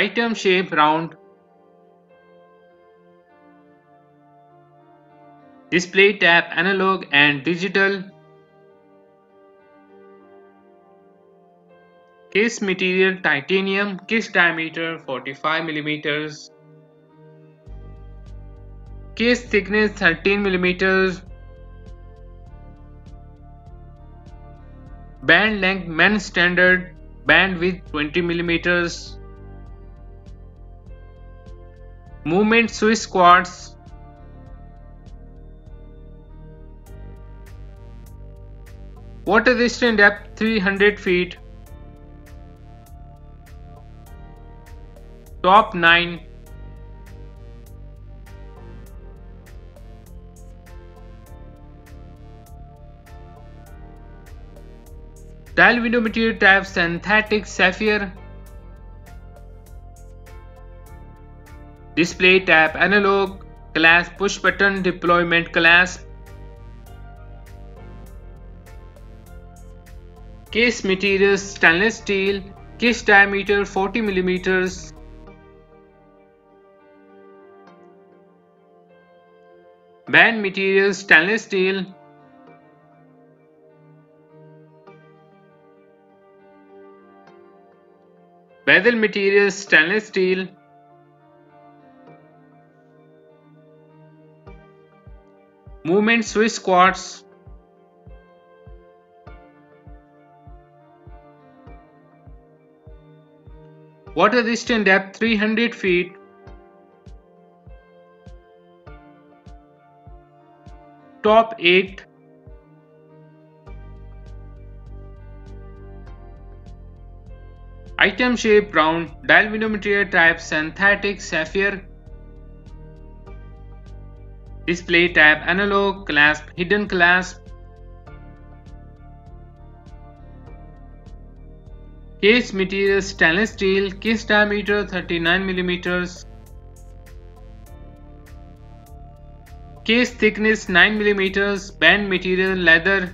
Item shape round. Display tab analog and digital. Case material titanium, case diameter 45 mm. Case thickness 13 mm. Band length men standard, band width 20 mm. Movement Swiss quartz. Water resistant depth 300 feet. Top 9 Dial window material synthetic sapphire. Display tab analog clasp push button deployment clasp. Case materials stainless steel. Case diameter 40 millimeters. Band material stainless steel. Bezel material stainless steel. Movement Swiss quartz. Water resistant depth 300 feet. Top 8 Item shape round, dial material type synthetic sapphire. Display tab analog clasp hidden clasp. Case material stainless steel, case diameter 39 millimeters Case thickness 9 millimeters band material leather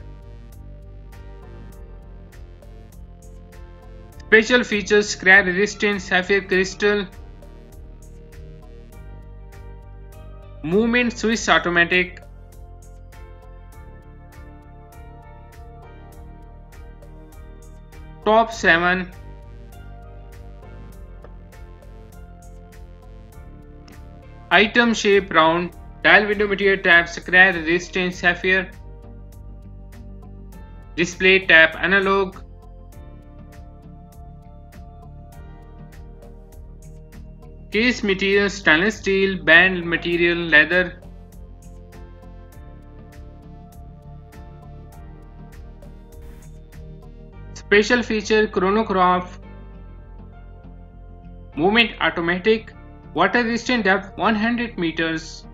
Special features scratch resistant sapphire crystal. Movement Swiss automatic. Top 7 Item shape round. Dial window material tab. Scratch resistant sapphire. Display tab analog Case material stainless steel, band material leather. Special feature chronograph. Movement automatic. Water resistant depth 100 meters.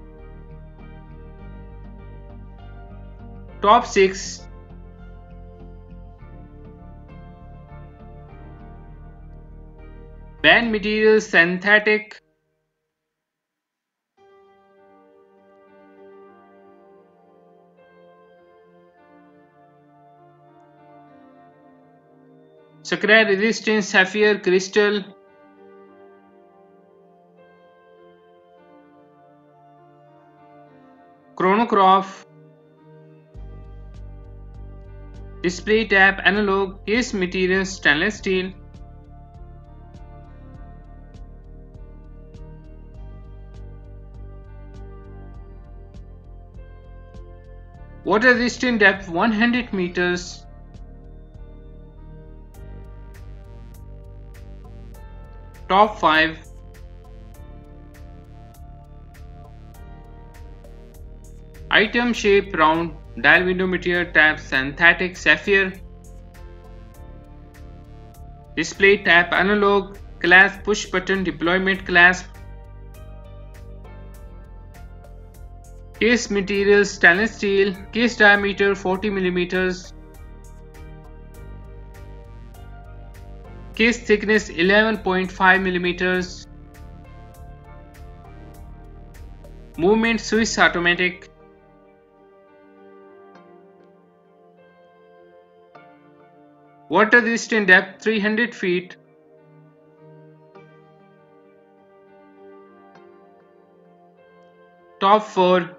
Top 6 Band material synthetic. Scratch resistant sapphire crystal. Chronograph. Display tab analog. Case material stainless steel Water resistant depth 100 meters. Top 5 Item shape round dial window material tab synthetic sapphire display tab analog clasp push button deployment clasp Case materials stainless steel, case diameter 40 mm, case thickness 11.5 mm, movement Swiss automatic, water resistant depth 300 feet, top 4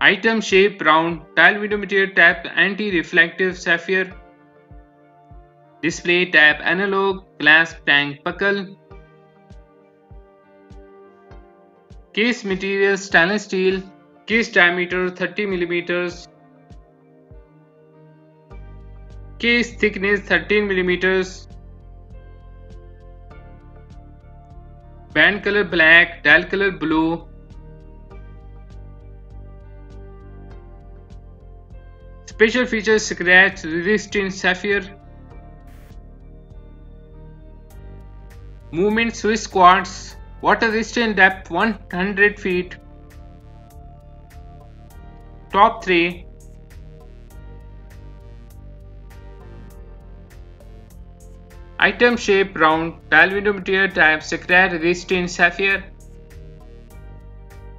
Item shape round dial window material tap anti-reflective sapphire. Display tap analog glass tang buckle. Case material stainless steel. Case diameter 30 millimeters. Case thickness 13 millimeters. Band color black dial color blue special features scratch resistant sapphire. Movement swiss quartz water resistant depth 100 feet. Top 3 Item shape round, dial window material type scratch resistant sapphire.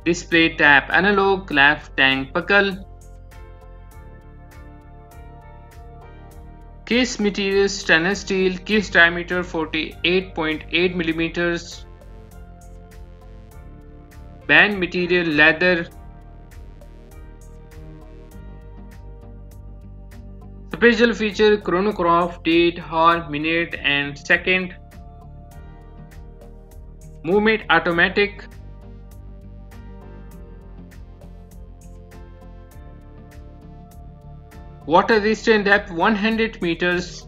Display tap analog glass tang buckle. Case material stainless steel, case diameter 48.8 millimeters. Band material leather Special feature chronograph, date, hour, minute and second. Movement automatic. Water resistant depth 100 meters.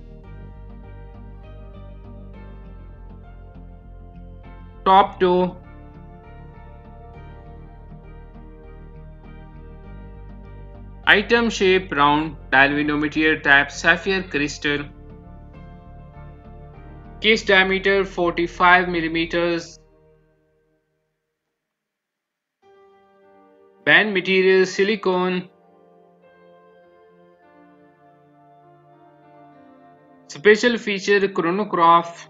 Top toe Item shape round material type sapphire crystal. Case diameter 45 millimeters. Band material silicone. Special feature chronograph.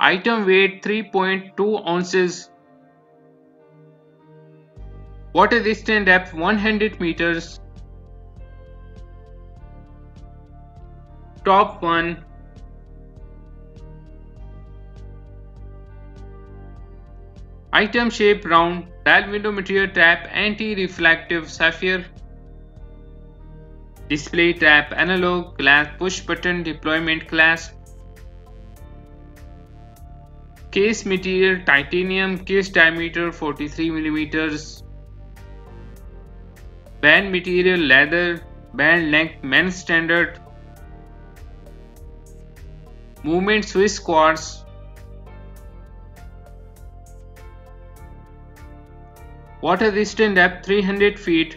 Item weight 3.2 ounces. Water resistant depth 100 meters. Top 1 Item shape round, dial window material tap anti-reflective sapphire. Display tap analog glass push button deployment clasp Case material titanium case diameter 43 millimeters. Band material leather, band length men's standard. Movement Swiss quartz. Water resistant depth 300 feet.